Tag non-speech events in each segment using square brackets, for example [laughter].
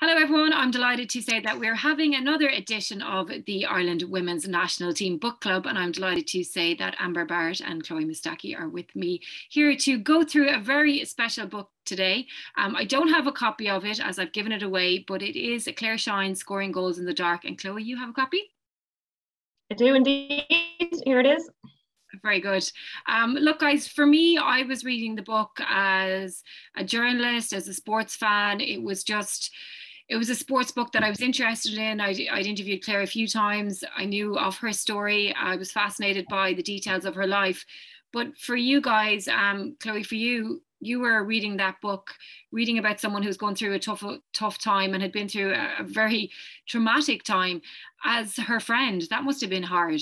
Hello, everyone. I'm delighted to say that we're having another edition of the Ireland Women's National Team Book Club, and I'm delighted to say that Amber Barrett and Chloe Mustaki are with me here to go through a very special book today. Um, I don't have a copy of it as I've given it away, but it is Claire Shine Scoring Goals in the Dark. And Chloe, you have a copy? I do indeed. Here it is. Very good. Um, look, guys, for me, I was reading the book as a journalist, as a sports fan. It was just, it was a sports book that I was interested in. I'd, I'd, interviewed Claire a few times. I knew of her story. I was fascinated by the details of her life. But for you guys, um, Chloe, for you, you were reading that book, reading about someone who's gone through a tough, tough time and had been through a, a very traumatic time as her friend. That must have been hard.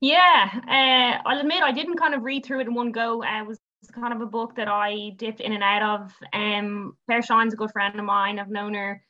Yeah, uh, I'll admit I didn't kind of read through it in one go. I it was kind of a book that I dipped in and out of. Um, Claire Shine's a good friend of mine. I've known her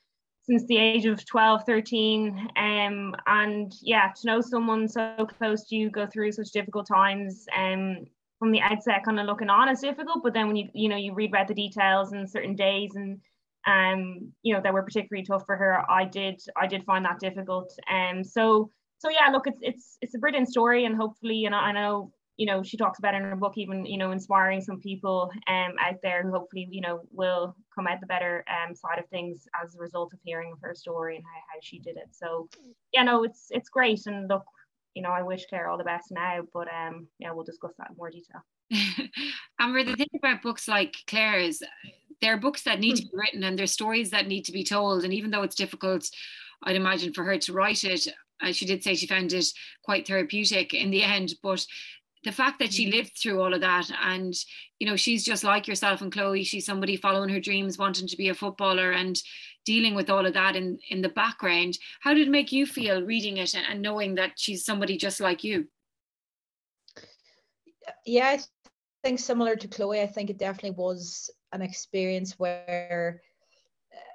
since the age of 12, 13. Um, and yeah, to know someone so close to you go through such difficult times um, from the outset, kind of looking on is difficult. But then when you, you know, you read about the details and certain days and um, you know, that were particularly tough for her, I did, I did find that difficult. Um, so so yeah, look, it's it's it's a brilliant story, and hopefully, and I know you know she talks about in her book, even you know inspiring some people um out there who hopefully you know will come out the better um side of things as a result of hearing of her story and how, how she did it. So yeah, no, it's it's great, and look, you know, I wish Claire all the best now, but um yeah, we'll discuss that in more detail. [laughs] Amber, the thing about books like Claire's, they're books that need to be written and they're stories that need to be told. And even though it's difficult, I'd imagine for her to write it, uh, she did say she found it quite therapeutic in the end, but the fact that she mm-hmm. lived through all of that and you know she's just like yourself and chloe she's somebody following her dreams wanting to be a footballer and dealing with all of that in in the background how did it make you feel reading it and, and knowing that she's somebody just like you yeah i think similar to chloe i think it definitely was an experience where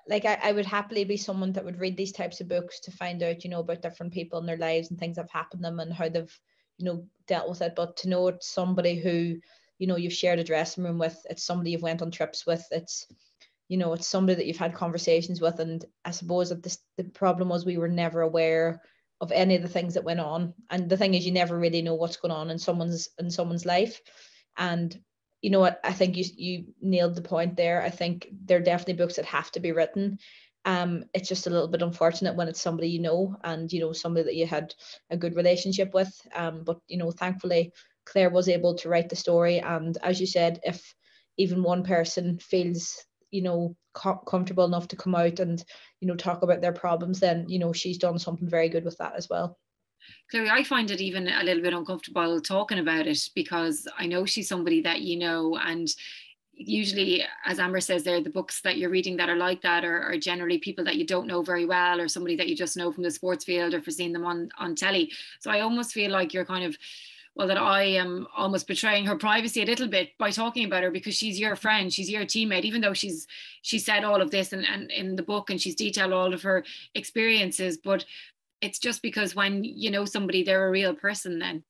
like I, I would happily be someone that would read these types of books to find out, you know, about different people in their lives and things that have happened to them and how they've, you know, dealt with it. But to know it's somebody who, you know, you've shared a dressing room with, it's somebody you've went on trips with, it's, you know, it's somebody that you've had conversations with. And I suppose that this the problem was we were never aware of any of the things that went on. And the thing is you never really know what's going on in someone's in someone's life. And you know what I think you you nailed the point there. I think there are definitely books that have to be written. Um, it's just a little bit unfortunate when it's somebody you know and you know somebody that you had a good relationship with. Um, but you know, thankfully Claire was able to write the story, and as you said, if even one person feels you know co- comfortable enough to come out and you know talk about their problems, then you know she's done something very good with that as well. Chloe, I find it even a little bit uncomfortable talking about it because I know she's somebody that you know and usually as amber says there the books that you're reading that are like that are, are, generally people that you don't know very well or somebody that you just know from the sports field or for seeing them on on telly. So i almost feel like you're kind of well that i am almost betraying her privacy a little bit by talking about her because she's your friend she's your teammate even though she's she said all of this and, and in the book and she's detailed all of her experiences but it's just because when you know somebody they're a real person then.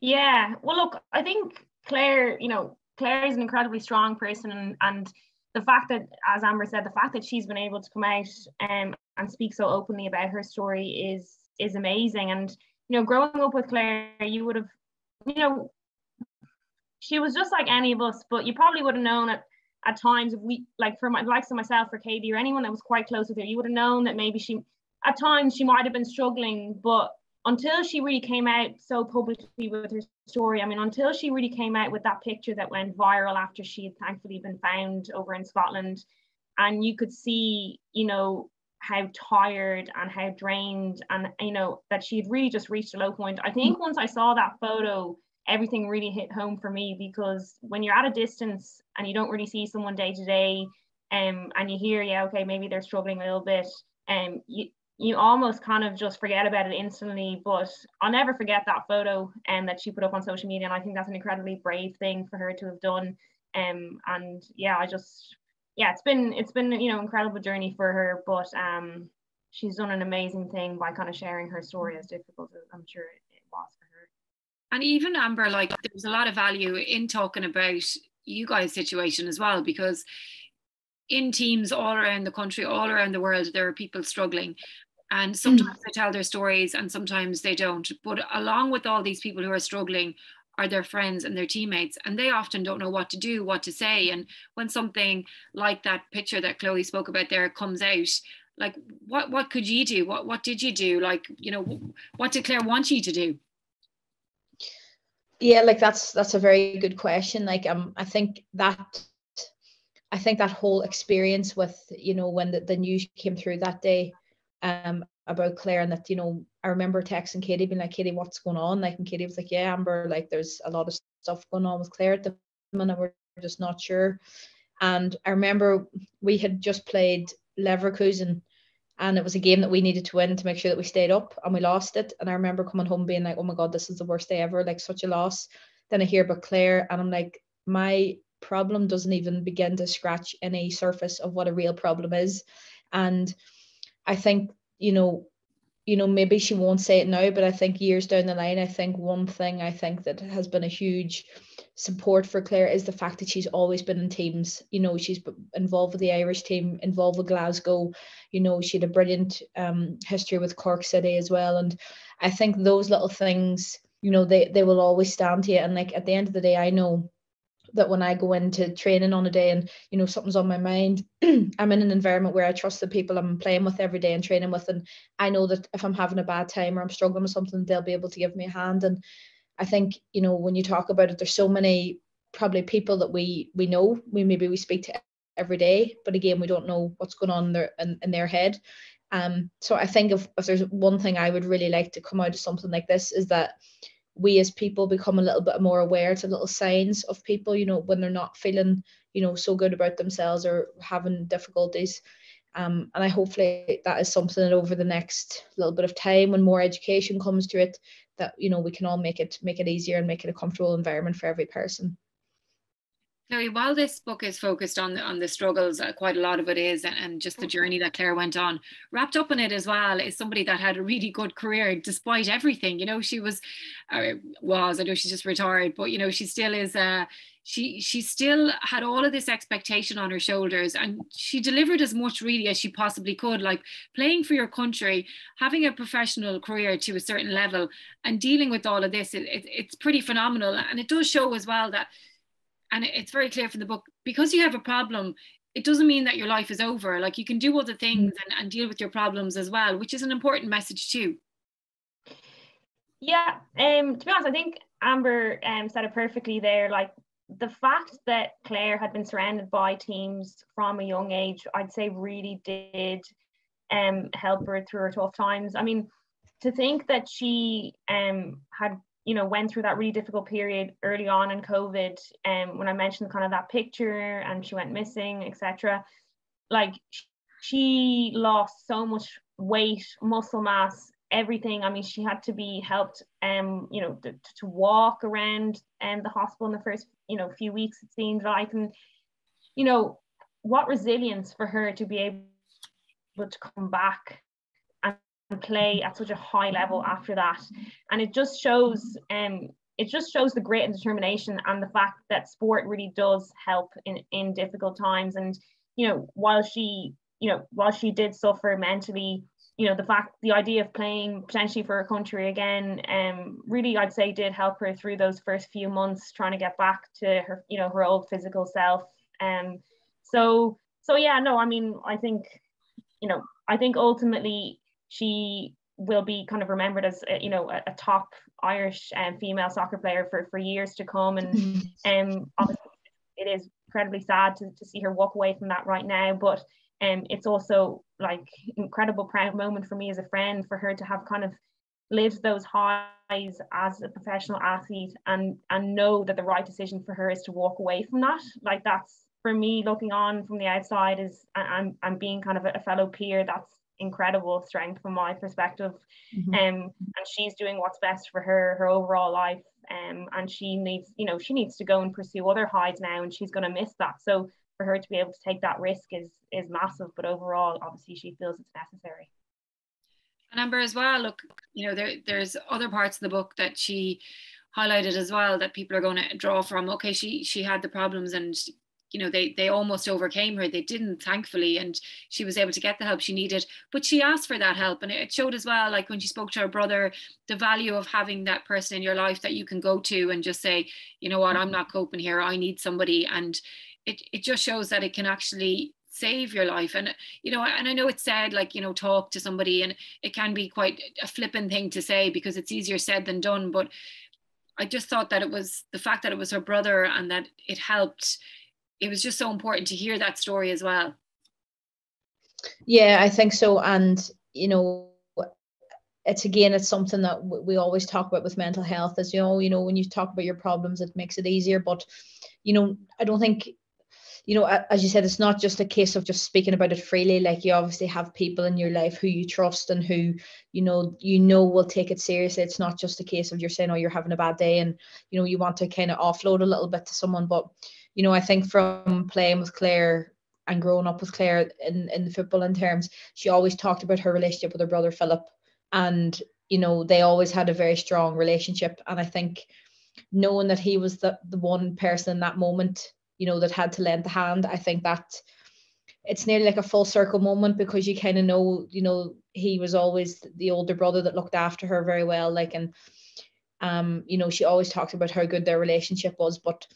Yeah. Well look i think claire you know claire is an incredibly strong person and, and the fact that as amber said the fact that she's been able to come out um, and speak so openly about her story is is amazing. And you know growing up with claire you would have you know she was just like any of us but you probably would have known at at times if we like for my likes of myself or Katie or anyone that was quite close with her, you would have known that maybe she at times she might have been struggling, but until she really came out so publicly with her story, I mean, until she really came out with that picture that went viral after she had thankfully been found over in Scotland, and you could see, you know, how tired and how drained, and you know, that she had really just reached a low point. I think once I saw that photo, everything really hit home for me because when you're at a distance and you don't really see someone day to day, um, and you hear, yeah, okay, maybe they're struggling a little bit, um, you, you almost kind of just forget about it instantly. But I'll never forget that photo and um, that she put up on social media. And I think that's an incredibly brave thing for her to have done. Um, and yeah, I just yeah, it's been it's been you know incredible journey for her. But um, she's done an amazing thing by kind of sharing her story as difficult as I'm sure it, it was for her. And even Amber, like there's a lot of value in talking about you guys' situation as well because in teams all around the country, all around the world, there are people struggling. And sometimes mm. they tell their stories and sometimes they don't. But along with all these people who are struggling are their friends and their teammates. And they often don't know what to do, what to say. And when something like that picture that Chloe spoke about there comes out, like what what could you do? What what did you do? Like, you know, what did Claire want you to do? Yeah, like that's that's a very good question. Like um I think that I think that whole experience with, you know, when the, the news came through that day, um about Claire and that, you know, I remember texting Katie being like, Katie, what's going on? Like and Katie was like, Yeah, Amber, like there's a lot of stuff going on with Claire at the minute. We're just not sure. And I remember we had just played Leverkusen and it was a game that we needed to win to make sure that we stayed up and we lost it. And I remember coming home being like, oh my God, this is the worst day ever, like such a loss. Then I hear about Claire and I'm like, my problem doesn't even begin to scratch any surface of what a real problem is. And I think, you know, you know, maybe she won't say it now, but I think years down the line, I think one thing I think that has been a huge support for Claire is the fact that she's always been in teams. You know, she's involved with the Irish team, involved with Glasgow. You know, she had a brilliant um, history with Cork City as well. And I think those little things, you know, they, they will always stand here. And like at the end of the day, I know that when I go into training on a day and you know something's on my mind, [clears throat] I'm in an environment where I trust the people I'm playing with every day and training with, and I know that if I'm having a bad time or I'm struggling with something, they'll be able to give me a hand. And I think you know when you talk about it, there's so many probably people that we we know we maybe we speak to every day, but again we don't know what's going on their in, in their head. Um, so I think if, if there's one thing I would really like to come out of something like this is that we as people become a little bit more aware to little signs of people, you know, when they're not feeling, you know, so good about themselves or having difficulties. Um, and I hopefully that is something that over the next little bit of time, when more education comes to it, that you know we can all make it make it easier and make it a comfortable environment for every person. Chloe, while this book is focused on the, on the struggles, uh, quite a lot of it is, and, and, just the journey that Claire went on, wrapped up in it as well is somebody that had a really good career despite everything. You know, she was, uh, was I know she's just retired, but you know she still is. Uh, she she still had all of this expectation on her shoulders, and she delivered as much really as she possibly could. Like playing for your country, having a professional career to a certain level, and dealing with all of this, it, it, it's pretty phenomenal, and it does show as well that and it's very clear from the book because you have a problem it doesn't mean that your life is over. Like you can do other things and, and deal with your problems as well which is an important message too. Yeah um to be honest i think amber um said it perfectly there. Like the fact that claire had been surrounded by teams from a young age i'd say really did um help her through her tough times. I mean to think that she um had you know went through that really difficult period early on in covid and um, when i mentioned kind of that picture and she went missing etc like she lost so much weight muscle mass everything. I mean she had to be helped um you know to, to walk around um, the hospital in the first you know few weeks it seemed like. And you know what resilience for her to be able to come back and play at such a high level after that. And it just shows um it just shows the grit and determination and the fact that sport really does help in, in difficult times. And, you know, while she, you know, while she did suffer mentally, you know, the fact the idea of playing potentially for her country again, um, really I'd say did help her through those first few months trying to get back to her, you know, her old physical self. Um so so yeah, no, I mean, I think, you know, I think ultimately she will be kind of remembered as you know a, a top Irish um, female soccer player for, for years to come. And [laughs] um obviously it is incredibly sad to, to see her walk away from that right now. But um it's also like incredible proud moment for me as a friend for her to have kind of lived those highs as a professional athlete and and know that the right decision for her is to walk away from that. Like that's for me looking on from the outside is and I'm, being kind of a, a fellow peer that's incredible strength from my perspective. Mm-hmm. um and she's doing what's best for her her overall life. Um and she needs you know she needs to go and pursue other highs now and she's going to miss that. So for her to be able to take that risk is is massive but overall obviously she feels it's necessary. And Amber as well look you know there there's other parts of the book that she highlighted as well that people are going to draw from. Okay she she had the problems and you know they they almost overcame her. They didn't thankfully and she was able to get the help she needed. But she asked for that help and it showed as well like when she spoke to her brother the value of having that person in your life that you can go to and just say you know what? I'm not coping here. I need somebody. And it, it just shows that it can actually save your life. And you know and i know it's said like you know talk to somebody and it can be quite a flippant thing to say because it's easier said than done. But i just thought that it was the fact that it was her brother and that it helped it was just so important to hear that story as well. Yeah, I think so. And, you know, it's again, it's something that we always talk about with mental health as you know, you know, when you talk about your problems, it makes it easier. But, you know, I don't think, you know, as you said, it's not just a case of just speaking about it freely. Like you obviously have people in your life who you trust and who, you know, you know will take it seriously. It's not just a case of you're saying, oh, you're having a bad day and, you know, you want to kind of offload a little bit to someone. But, you know, I think from playing with Claire and growing up with Claire in, in the footballing terms, she always talked about her relationship with her brother Philip. And, you know, they always had a very strong relationship. And I think knowing that he was the, the one person in that moment, you know, that had to lend the hand, I think that it's nearly like a full circle moment because you kind of know, you know, he was always the older brother that looked after her very well. Like, and, um, you know, she always talked about how good their relationship was. But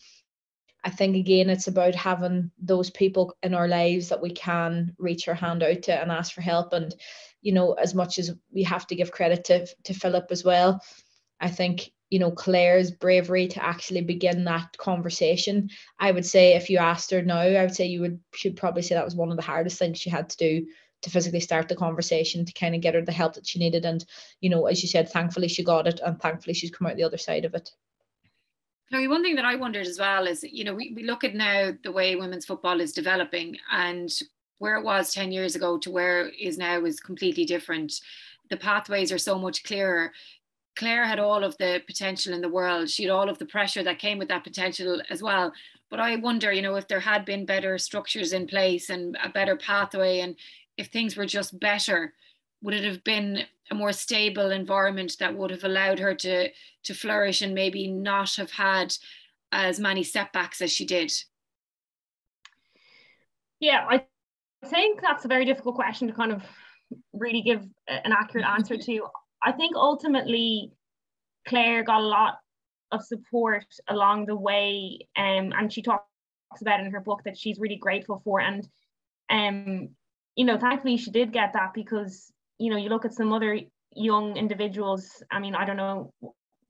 I think again it's about having those people in our lives that we can reach our hand out to and ask for help. And you know, as much as we have to give credit to to Philip as well, I think you know Claire's bravery to actually begin that conversation. I would say if you asked her now, I would say you would should probably say that was one of the hardest things she had to do to physically start the conversation to kind of get her the help that she needed. And you know, as you said, thankfully she got it, and thankfully she's come out the other side of it. Chloe, one thing that I wondered as well is, you know, we, we look at now the way women's football is developing and where it was 10 years ago to where it is now is completely different. The pathways are so much clearer. Claire had all of the potential in the world. She had all of the pressure that came with that potential as well. But I wonder, you know, if there had been better structures in place and a better pathway and if things were just better, would it have been a more stable environment that would have allowed her to to flourish and maybe not have had as many setbacks as she did? Yeah i think that's a very difficult question to kind of really give an accurate answer to. I think ultimately claire got a lot of support along the way um, and she talks about in her book that she's really grateful for. And um, you know thankfully she did get that because you know, you look at some other young individuals. I mean, I don't know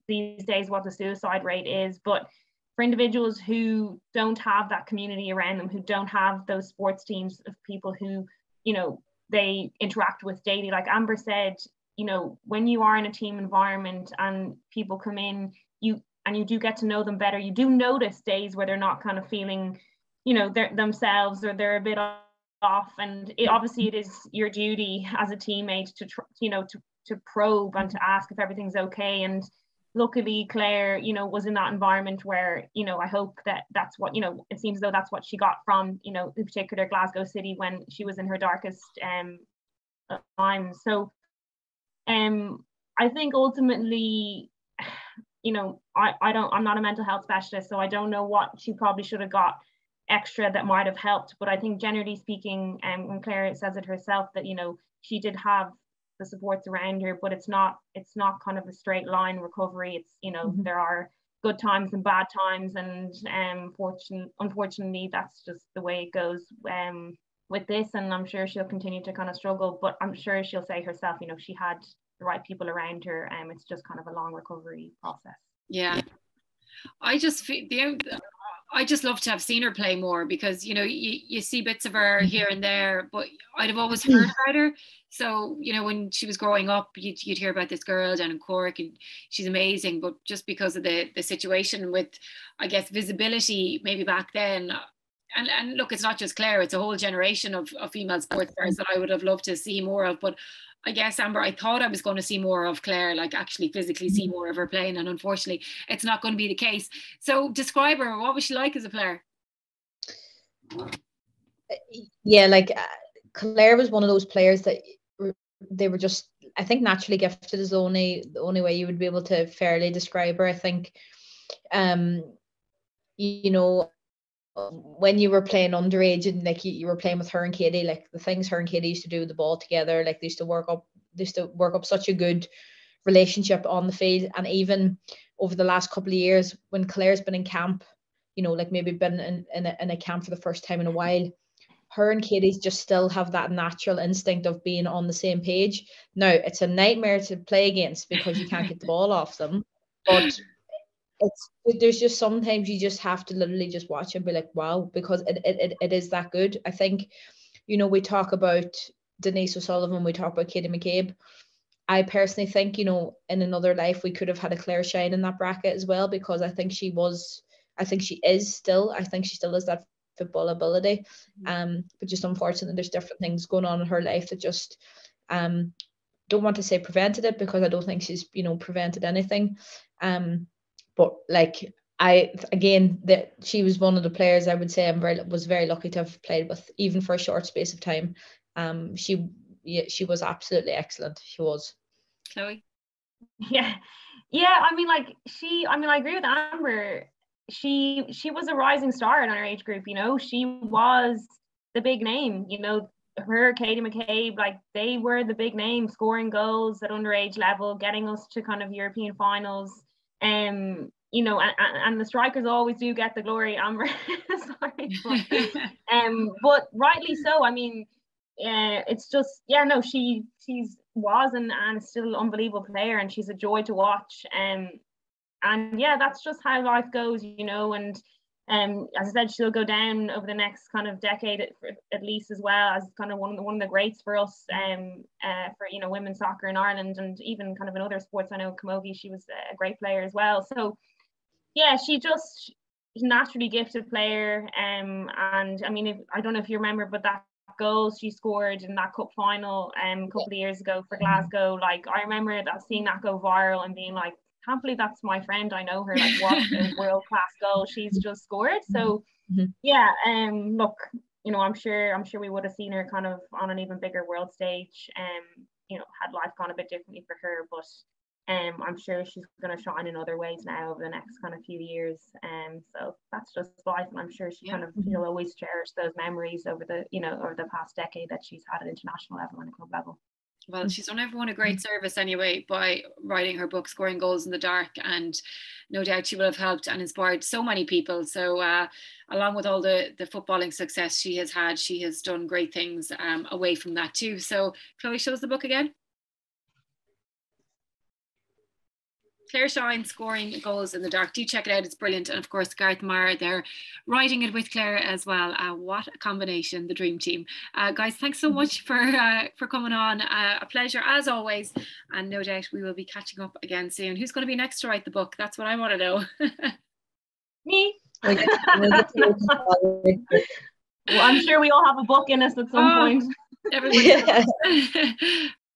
these days what the suicide rate is, but for individuals who don't have that community around them, who don't have those sports teams of people who, you know, they interact with daily, like Amber said, you know, when you are in a team environment and people come in, you and you do get to know them better, you do notice days where they're not kind of feeling, you know, themselves or they're a bit off and it, obviously it is your duty as a teammate to you know to, to probe and to ask if everything's okay. And luckily claire you know was in that environment where you know i hope that that's what you know it seems though that's what she got from you know in particular glasgow city when she was in her darkest um time so um i think ultimately [sighs] you know i i don't i'm not a mental health specialist so i don't know what she probably should have got extra that might have helped. But I think generally speaking, um, and Claire says it herself that you know she did have the supports around her, but it's not it's not kind of a straight line recovery. It's you know mm-hmm. there are good times and bad times, and um, fortune, unfortunately that's just the way it goes. Um, with this, and I'm sure she'll continue to kind of struggle, but I'm sure she'll say herself, you know, she had the right people around her, and um, it's just kind of a long recovery process. Yeah, I just feel the I just love to have seen her play more because you know you, you see bits of her mm-hmm. here and there, but I'd have always heard about her. So you know when she was growing up, you'd, you'd hear about this girl down in Cork, and she's amazing. But just because of the the situation with, I guess, visibility maybe back then, and, and look, it's not just Claire; it's a whole generation of, of female sports stars that I would have loved to see more of. But I guess Amber, I thought I was going to see more of Claire, like actually physically see mm-hmm. more of her playing, and unfortunately, it's not going to be the case. So, describe her. What was she like as a player? Yeah, like uh, Claire was one of those players that they were just, I think, naturally gifted is the only the only way you would be able to fairly describe her. I think, um, you know, when you were playing underage and like you, you were playing with her and Katie, like the things her and Katie used to do with the ball together, like they used to work up, they used to work up such a good relationship on the field. And even over the last couple of years, when Claire's been in camp, you know, like maybe been in, in, a, in a camp for the first time in a while, her and Katie's just still have that natural instinct of being on the same page. Now it's a nightmare to play against because you can't get the ball off them. But it's there's just sometimes you just have to literally just watch and be like, wow, because it it, it, it is that good. I think, you know, we talk about Denise O'Sullivan, we talk about Katie McCabe. I personally think, you know, in another life we could have had a Claire Shine in that bracket as well because I think she was I think she is still, I think she still has that football ability. Mm-hmm. Um, but just unfortunately there's different things going on in her life that just um don't want to say prevented it because I don't think she's, you know, prevented anything. Um, but like I again that she was one of the players I would say I'm very was very lucky to have played with even for a short space of time. Um, she yeah, she was absolutely excellent. She was. Chloe. [laughs] Yeah, yeah. I mean, like she. I mean, I agree with Amber. She she was a rising star in our age group. You know, she was the big name. You know, her, Katie McCabe, like they were the big name, scoring goals at underage level, getting us to kind of European finals. Um, you know, and, and the strikers always do get the glory. I'm [laughs] sorry, but, [laughs] um, but rightly so. I mean, uh, it's just yeah, no, she she's was and and still an unbelievable player, and she's a joy to watch. Um, and yeah, that's just how life goes, you know. And um, as I said, she'll go down over the next kind of decade at, at least as well as kind of one of the, one of the greats for us um, uh, for you know women's soccer in Ireland and even kind of in other sports. I know Camogie, she was a great player as well. So yeah, she just naturally gifted player. Um, and I mean, if, I don't know if you remember, but that goal she scored in that cup final um, a couple of years ago for Glasgow, like I remember that seeing that go viral and being like, can't believe that's my friend. I know her. Like, [laughs] what a world class goal she's just scored. So, mm-hmm. yeah. Um, look, you know, I'm sure, I'm sure we would have seen her kind of on an even bigger world stage. Um, you know, had life gone a bit differently for her, but um, I'm sure she's going to shine in other ways now over the next kind of few years. Um, so that's just life, and I'm sure she yeah. kind of she'll always cherish those memories over the you know over the past decade that she's had at international level and club level. Well, she's done everyone a great service anyway by writing her book, Scoring Goals in the Dark, and no doubt she will have helped and inspired so many people. So, uh, along with all the the footballing success she has had, she has done great things um, away from that too. So, Chloe shows the book again. Claire Shine scoring goals in the dark. Do check it out. It's brilliant. And of course, Gareth Maher, they're writing it with Claire as well. Uh, what a combination, the dream team. Uh, guys, thanks so much for uh, for coming on. Uh, a pleasure as always. And no doubt we will be catching up again soon. Who's going to be next to write the book? That's what I want to know. Me. well, I'm sure we all have a book in us at some oh, point. Everybody. [laughs] [laughs]